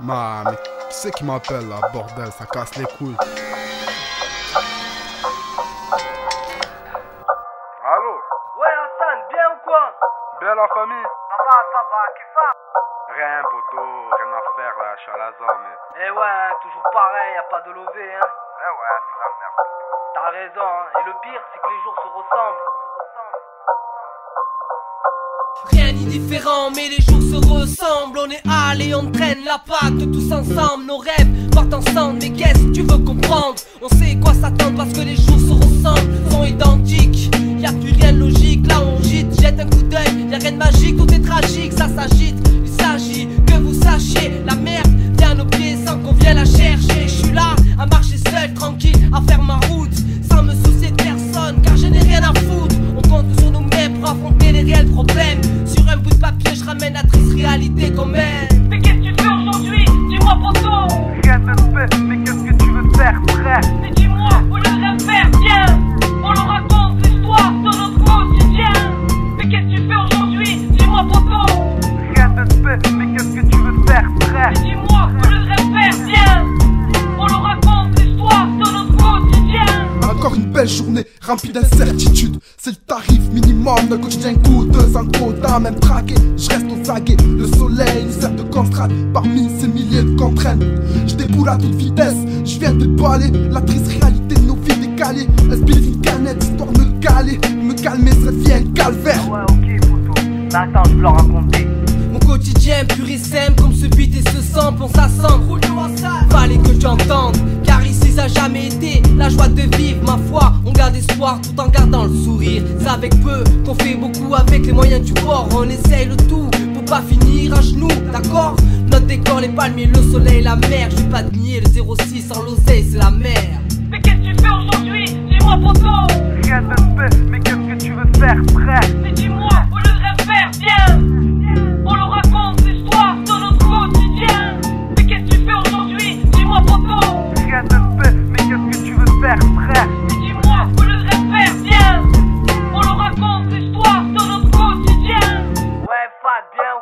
Ma, mais qui c'est qui m'appelle là, bordel, ça casse les couilles. Allô? Ouais Hassan, bien ou quoi? Bien la famille Ça va, ça va, qui ça? Rien poto, rien à faire là, je suis à la zone. Eh ouais, hein, toujours pareil, y a pas de lové hein. Eh ouais, c'est la merde. T'as raison, hein. Et le pire, c'est que les jours se ressemblent. Rien ni différent, mais les jours se ressemblent. On est allé, on traîne la patte tous ensemble. Nos rêves partent ensemble, mais qu'est-ce que tu veux comprendre? On sait quoi s'attendre parce que les jours se ressemblent, sont identiques. Y a plus rien de logique, là on gîte, jette un coup d'œil. Y a rien de magique, tout est tragique, faire, Mais dis-moi, au lieu de faire, viens On leur raconte l'histoire de notre quotidien Mais qu'est-ce que tu fais aujourd'hui? Dis-moi, poto Rien ne fait, mais qu'est-ce que tu veux faire, frère? Mais dis-moi, au lieu de faire, viens On leur raconte l'histoire de notre quotidien Encore une belle journée remplie d'incertitudes. C'est le tarif minimum d'un quotidien coûteux, sans quota, même traqué. Je reste aux aguets. Le soleil sert de constrade parmi ces milliers de contraintes. Je déboule à toute vitesse, je viens de déballer la triste réalité de nos vies décalées. Esprit une canette, histoire de me caler, me calmer, ça devient un calvaire. Ouais, ok, poto Mais attends, je veux leur raconter. Mon quotidien pur et simple comme ce beat et ce sample on s'assemble. Fallait que j'entende car ici ça a jamais été la joie de vivre ma foi. On garde espoir tout en gardant le sourire. C'est avec peu qu'on fait beaucoup avec les moyens du bord. On essaye le tout pour pas finir à genoux d'accord? Décor les palmiers le soleil la mer. Je vais pas te nier le 06 sans l'oseille c'est la mer. Mais qu'est-ce que tu fais aujourd'hui? Dis-moi poto Rien ne fait, mais qu'est-ce que tu veux faire, frère? Mais dis-moi au lieu de faire viens On leur raconte l'histoire de notre quotidien. Mais qu'est-ce que tu fais aujourd'hui? Dis-moi poto Rien ne fait, mais qu'est-ce que tu veux faire, frère? Mais dis-moi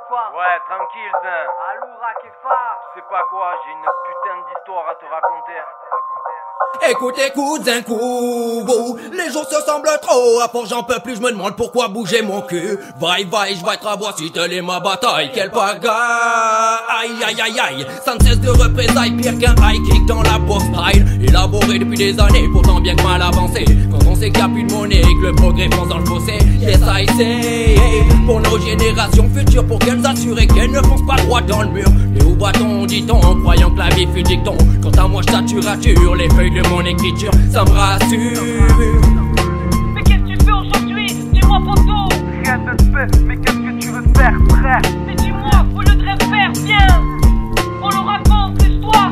quoi Ouais, tranquille, Zin. Aloura Kefar Tu sais pas quoi, j'ai une putain d'histoire à te raconter. Écoute, écoute, un coup, les jours se semblent trop, à force j'en peux plus, je me demande pourquoi bouger mon cul. Vaille, vaille, je vais te ravoir si telle est ma bataille, quelle pagaille. Aïe, aïe, aïe, aïe, sans cesse de représailles, pire qu'un high kick dans la box style. Élaboré depuis des années, pourtant bien que mal avancé. Quand on sait qu'il n'y a plus de monnaie et que le progrès fonce dans le fossé, yes I say pour nos générations futures, pour qu'elles assurent qu'elles ne foncent pas droit dans le mur. Les où va-t-on, dit-on, en croyant que la vie fut dicton? Quant à moi, je saturature les feuilles de mon écriture, ça me rassure. Mais qu'est-ce que tu fais aujourd'hui? Dis-moi, poteau Rien ne fait, mais qu'est-ce que tu veux faire, frère? Mais dis-moi, au lieu de faire, viens On leur raconte l'histoire